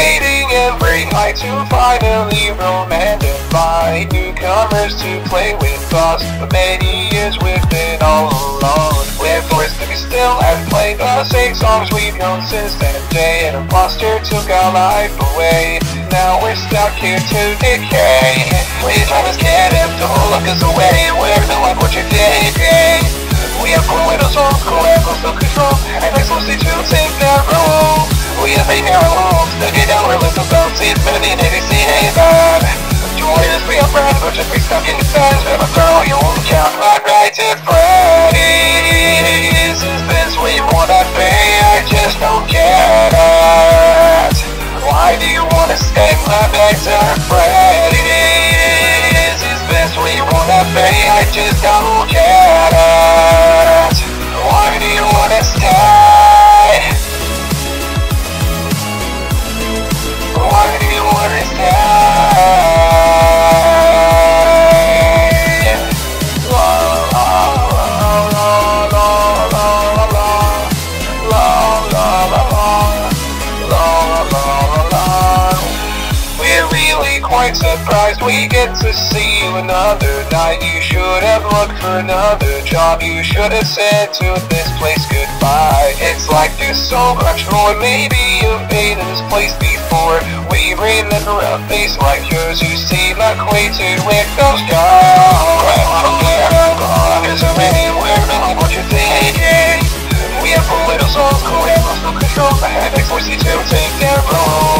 every night to finally romantic find newcomers to play with us. But many years we've been all alone. We're forced to be still and play the same songs we've known since that day. An imposter took our life away. Now we're stuck here to decay. We try to get him to look us away. We're the one what you're. We have cool windows on, cool angles, no control, and next mostly to take that role. We have down, we're little boats, it's better than anything haven. Join us, be a friend, but be stuck you count. Is this wanna be? I just don't get it. Why do you wanna stay my back? Is this you wanna be? I just don't get it. Quite surprised we get to see you another night. You should have looked for another job. You should have said to this place goodbye. It's like there's so much more. Maybe you've been in this place before. We remember a face like yours who seem acquainted with those jobs. There's so many we're not what you're. We have little souls, cool animals, no control. I have X-Force to take their role.